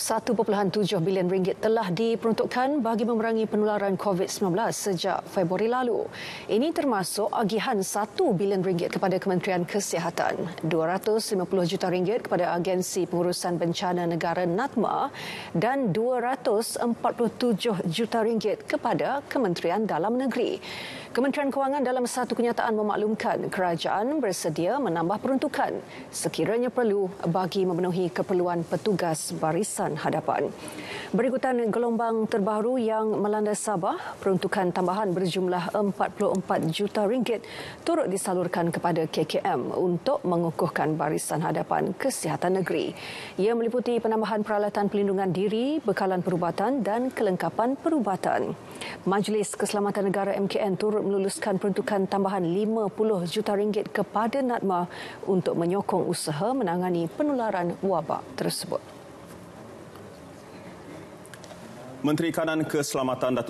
1.7 bilion ringgit telah diperuntukkan bagi memerangi penularan COVID-19 sejak Februari lalu. Ini termasuk agihan 1 bilion ringgit kepada Kementerian Kesihatan, 250 juta ringgit kepada Agensi Pengurusan Bencana Negara NATMA dan 247 juta ringgit kepada Kementerian Dalam Negeri. Kementerian Kewangan dalam satu kenyataan memaklumkan kerajaan bersedia menambah peruntukan sekiranya perlu bagi memenuhi keperluan petugas barisan hadapan. Berikutan gelombang terbaru yang melanda Sabah, peruntukan tambahan berjumlah 44 juta ringgit turut disalurkan kepada KKM untuk mengukuhkan barisan hadapan kesihatan negeri. Ia meliputi penambahan peralatan pelindungan diri, bekalan perubatan dan kelengkapan perubatan. Majlis Keselamatan Negara MKN turut meluluskan peruntukan tambahan 50 juta ringgit kepada NATMA untuk menyokong usaha menangani penularan wabak tersebut. Menteri Kanan Keselamatan Datuk